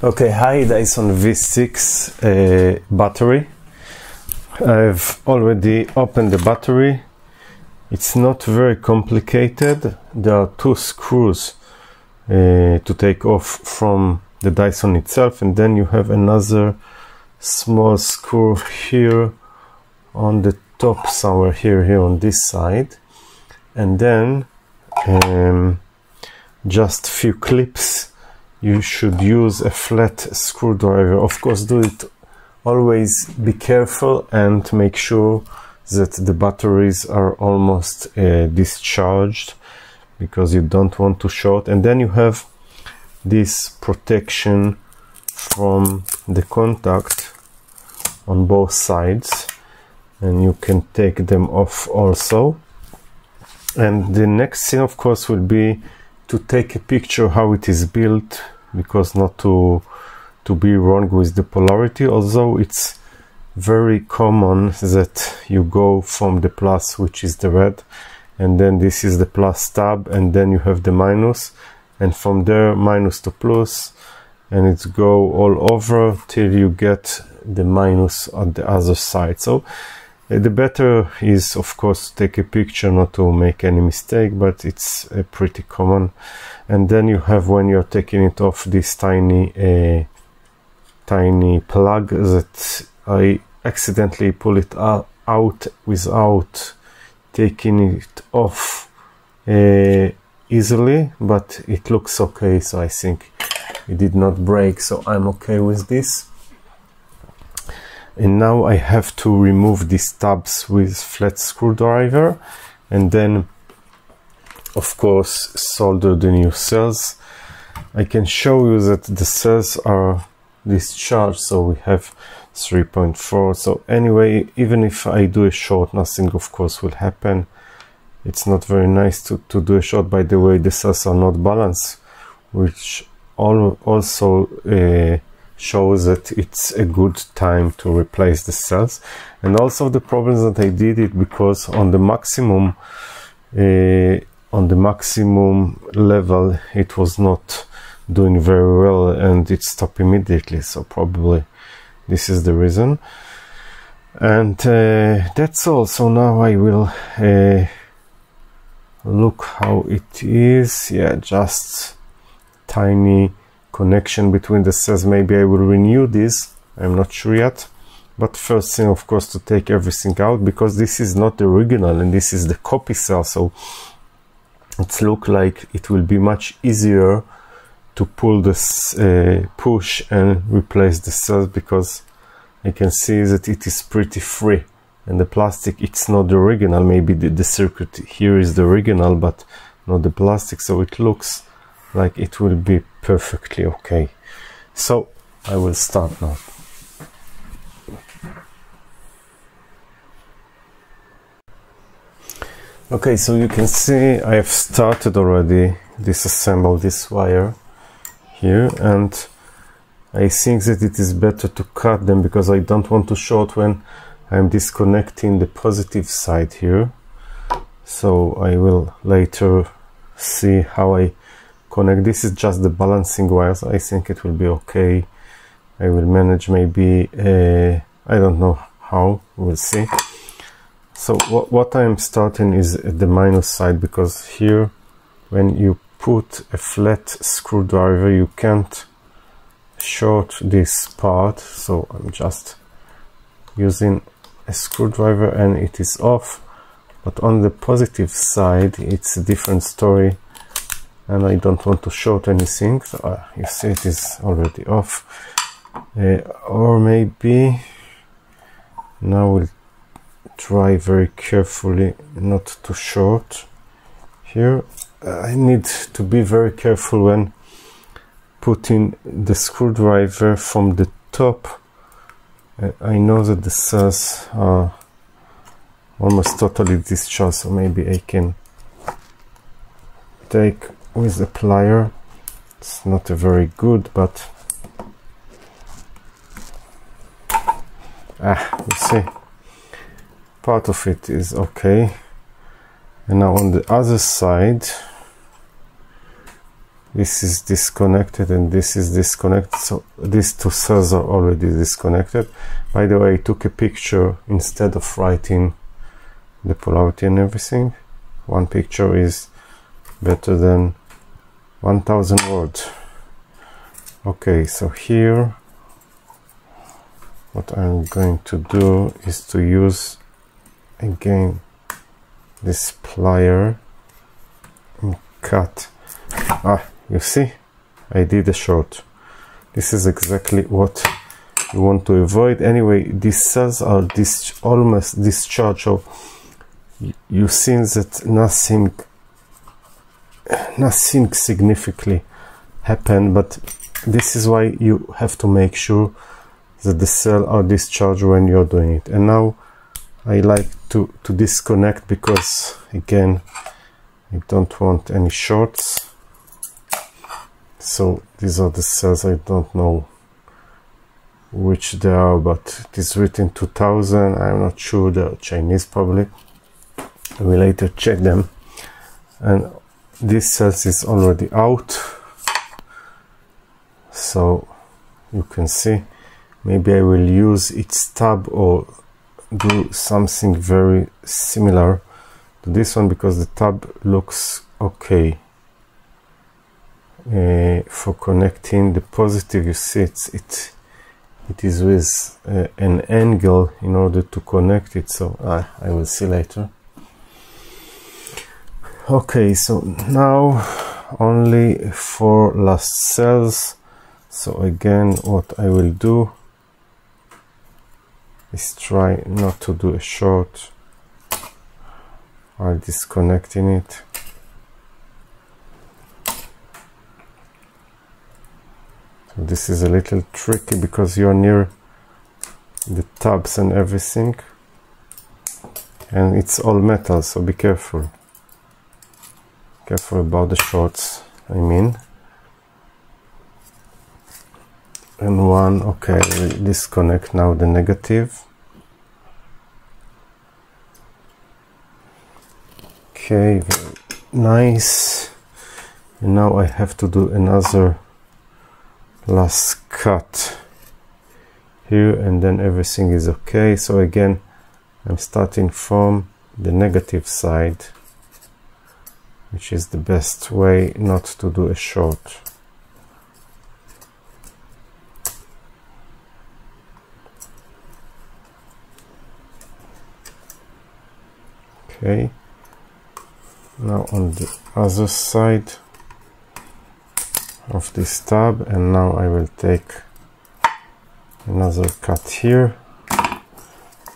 Okay, hi Dyson V6 uh, battery. I've already opened the battery. It's not very complicated. There are two screws uh, to take off from the Dyson itself, and then you have another small screw here on the top, somewhere here, here on this side, and then um, just few clips you should use a flat screwdriver. Of course do it always be careful and make sure that the batteries are almost uh, discharged because you don't want to short. And then you have this protection from the contact on both sides and you can take them off also. And the next thing of course will be to take a picture how it is built because not to to be wrong with the polarity although it's very common that you go from the plus which is the red and then this is the plus tab and then you have the minus and from there minus to plus and it's go all over till you get the minus on the other side. So the better is of course to take a picture not to make any mistake but it's uh, pretty common. And then you have when you're taking it off this tiny uh, tiny plug that I accidentally pull it out without taking it off uh, easily but it looks okay so I think it did not break so I'm okay with this and now I have to remove these tabs with flat screwdriver and then of course solder the new cells. I can show you that the cells are discharged so we have 3.4 so anyway even if I do a short nothing of course will happen. It's not very nice to, to do a short by the way the cells are not balanced which all, also uh, shows that it's a good time to replace the cells. And also the problems that I did it because on the maximum uh, on the maximum level it was not doing very well and it stopped immediately. So probably this is the reason. And uh, that's all. So now I will uh, look how it is. Yeah just tiny connection between the cells maybe I will renew this. I'm not sure yet. But first thing of course to take everything out because this is not the original and this is the copy cell. So it looks like it will be much easier to pull this uh, push and replace the cells because I can see that it is pretty free. And the plastic it's not the original. Maybe the, the circuit here is the original but not the plastic. So it looks like it will be perfectly okay. So I will start now. Okay so you can see I have started already disassemble this wire here and I think that it is better to cut them because I don't want to short when I'm disconnecting the positive side here. So I will later see how I connect. This is just the balancing wires. I think it will be okay. I will manage maybe uh, I don't know how. We'll see. So what, what I'm starting is at the minus side because here when you put a flat screwdriver you can't short this part. So I'm just using a screwdriver and it is off. But on the positive side it's a different story and I don't want to short anything so uh, you see it is already off. Uh, or maybe now we'll try very carefully not to short here. Uh, I need to be very careful when putting the screwdriver from the top. Uh, I know that the cells are almost totally discharged so maybe I can take with a plier. It's not a very good but ah you see. Part of it is okay. And now on the other side this is disconnected and this is disconnected. So these two cells are already disconnected. By the way I took a picture instead of writing the polarity and everything. One picture is better than 1000 words okay so here what I'm going to do is to use again this plier and cut. Ah you see? I did a short. This is exactly what you want to avoid. Anyway these cells are dis almost discharged so you see that nothing nothing significantly happened but this is why you have to make sure that the cell are discharged when you're doing it. And now I like to to disconnect because again I don't want any shorts. So these are the cells I don't know which they are but it is written 2000 I'm not sure they're Chinese probably. We later check them. And this cells is already out. So you can see maybe I will use its tab or do something very similar to this one because the tab looks okay. Uh, for connecting the positive you see it's, it it is with uh, an angle in order to connect it. So uh, I will see later okay so now only four last cells. So again what I will do is try not to do a short while disconnecting it. So this is a little tricky because you're near the tabs and everything and it's all metal so be careful careful about the shorts I mean. And one okay we disconnect now the negative. Okay nice. And now I have to do another last cut here and then everything is okay. So again I'm starting from the negative side which is the best way not to do a short. Okay. Now on the other side of this tab and now I will take another cut here.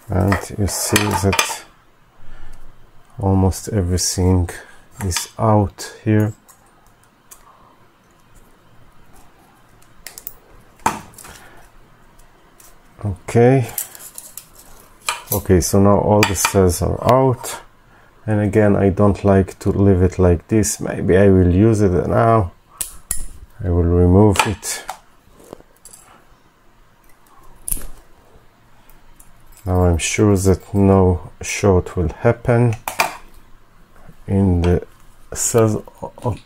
And you see that almost everything is out here. Okay. Okay so now all the cells are out. And again I don't like to leave it like this. Maybe I will use it now. I will remove it. Now I'm sure that no short will happen in the cells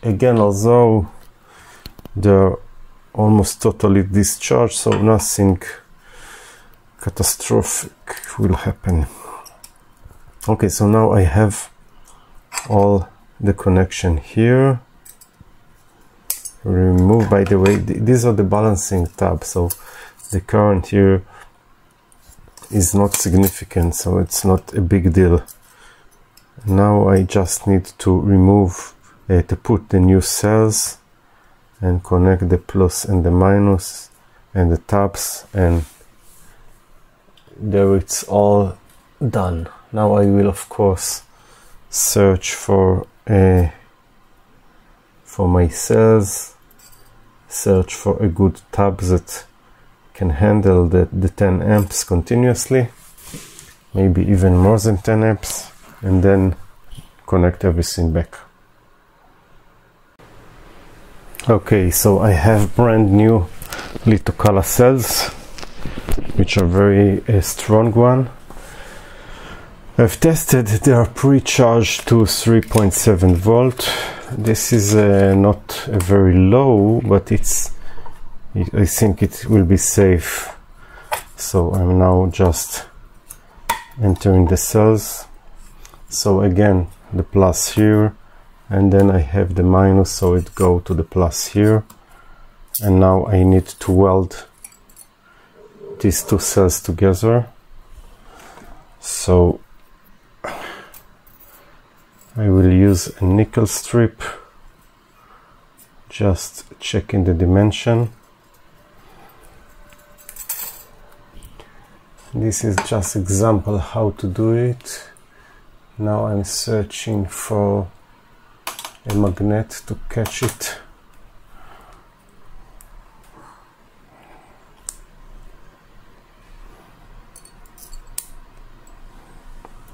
again although they're almost totally discharged so nothing catastrophic will happen. Okay so now I have all the connection here. Remove by the way th these are the balancing tabs so the current here is not significant so it's not a big deal now I just need to remove uh, to put the new cells and connect the plus and the minus and the tabs and there it's all done. Now I will of course search for a for my cells search for a good tab that can handle the, the 10 amps continuously maybe even more than 10 amps and then connect everything back. Okay so I have brand new LiitoKala cells which are very strong one. I've tested they are pre-charged to 3.7 volt. This is uh, not a very low but it's I think it will be safe. So I'm now just entering the cells so again the plus here and then I have the minus so it go to the plus here. And now I need to weld these two cells together. So I will use a nickel strip just checking the dimension. This is just example how to do it now I'm searching for a magnet to catch it.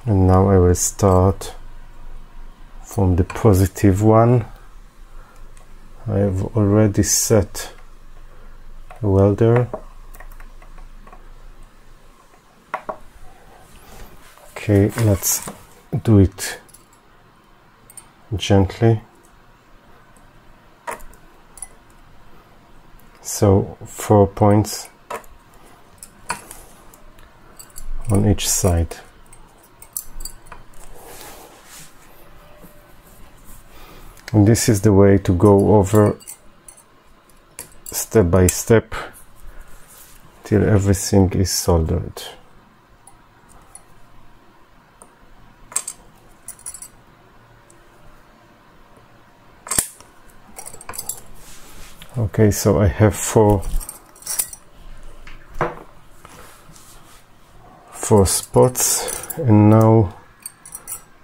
And now I will start from the positive one. I have already set a welder. Okay let's do it. Gently. So four points on each side. And this is the way to go over step by step till everything is soldered okay so I have four four spots and now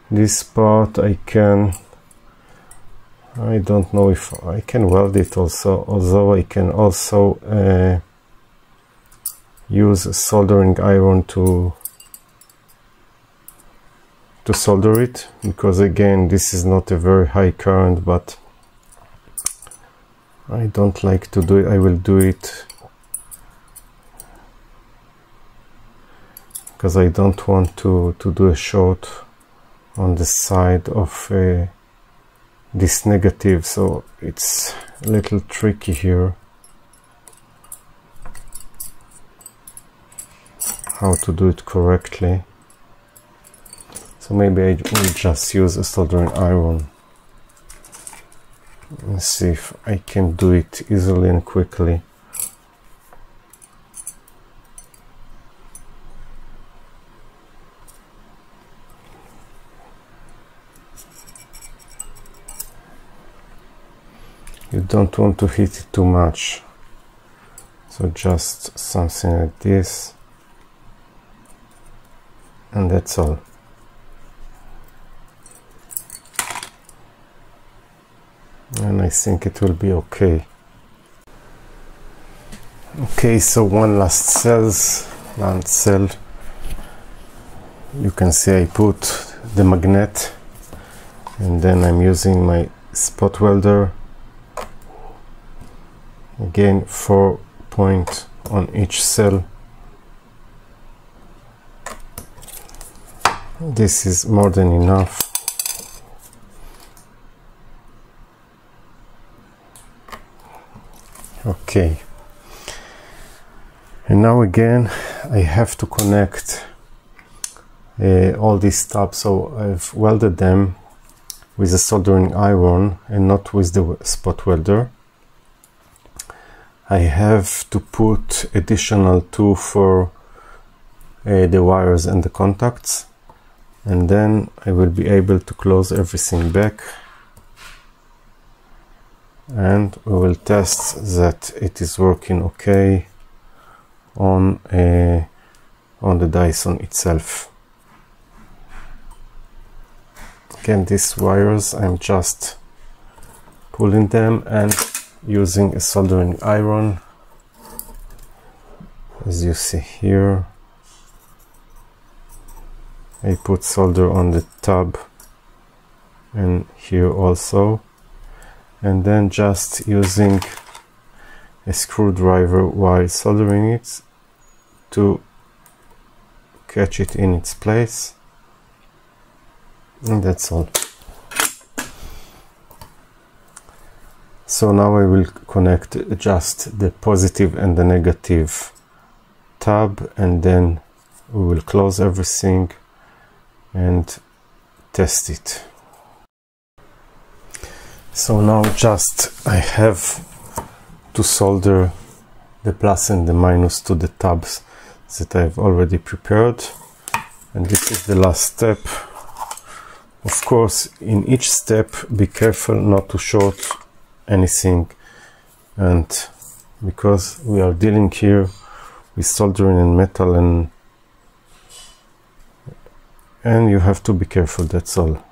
this part I can I don't know if I can weld it also, although I can also uh, use a soldering iron to to solder it because again this is not a very high current but I don't like to do it. I will do it because I don't want to to do a short on the side of a this negative. So it's a little tricky here. How to do it correctly. So maybe I will just use a soldering iron and see if I can do it easily and quickly. You don't want to hit it too much. So just something like this. And that's all and I think it will be okay. Okay so one last cells one cell. You can see I put the magnet and then I'm using my spot welder. Again four point on each cell. This is more than enough okay. And now again I have to connect uh, all these tabs. So I've welded them with a soldering iron and not with the spot welder. I have to put additional two for uh, the wires and the contacts. And then I will be able to close everything back and we will test that it is working okay on a, on the Dyson itself. Again these wires I'm just pulling them and using a soldering iron. As you see here I put solder on the tab and here also and then just using a screwdriver while soldering it to catch it in its place. And that's all. So now I will connect just the positive and the negative tab and then we will close everything and test it so now just I have to solder the plus and the minus to the tabs that I've already prepared. And this is the last step. Of course in each step be careful not to short anything. And because we are dealing here with soldering and metal and and you have to be careful that's all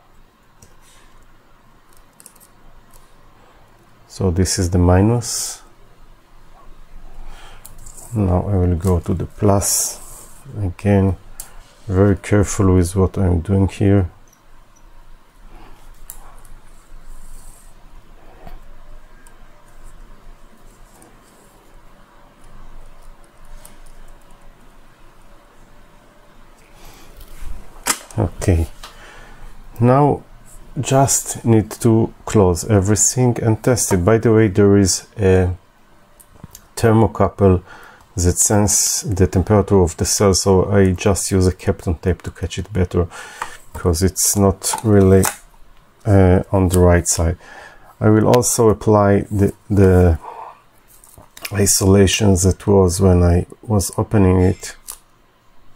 so this is the minus. Now I will go to the plus. Again very careful with what I'm doing here. Okay. Now just need to close everything and test it. By the way there is a thermocouple that sense the temperature of the cell so I just use a Kapton tape to catch it better because it's not really uh, on the right side. I will also apply the, the isolation that was when I was opening it.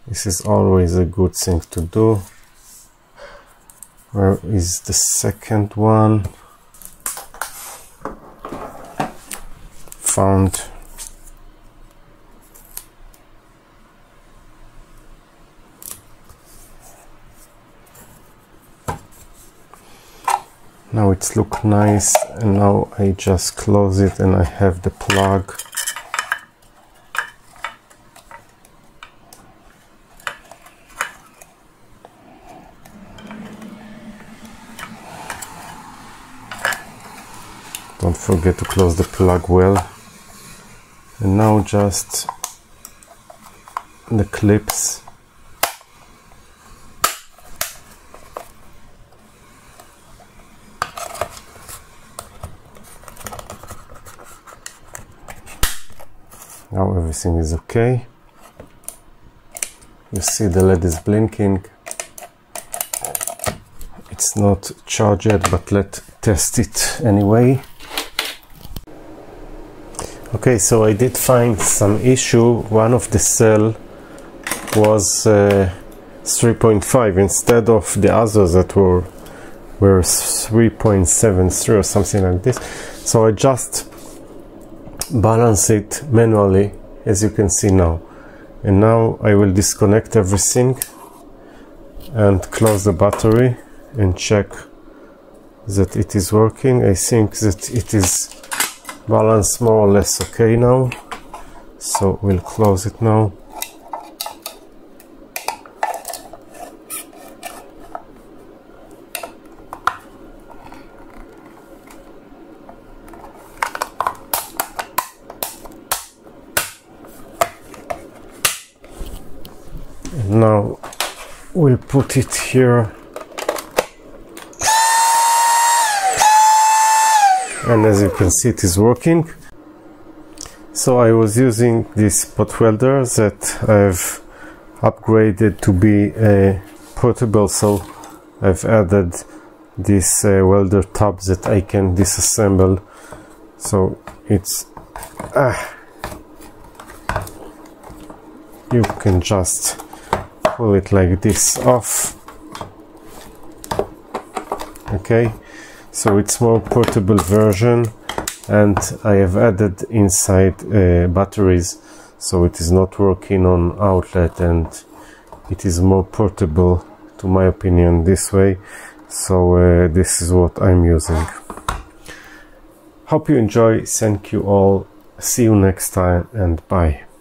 This is always a good thing to do where is the second one? Found. Now it's look nice and now I just close it and I have the plug don't forget to close the plug well. And now just the clips. Now everything is okay. You see the LED is blinking. It's not charged but let's test it anyway okay so I did find some issue. One of the cell was uh, 3.5 instead of the others that were were 3.73 or something like this. So I just balance it manually as you can see now. And now I will disconnect everything and close the battery and check that it is working. I think that it is balance more or less okay now so we'll close it now. And now we'll put it here and as you can see it is working. So I was using this spot welder that I've upgraded to be a portable. So I've added this uh, welder tab that I can disassemble. So it's ah, you can just pull it like this off. Okay so it's more portable version and I have added inside uh, batteries so it is not working on outlet and it is more portable to my opinion this way. So uh, this is what I'm using. Hope you enjoy. Thank you all. See you next time and bye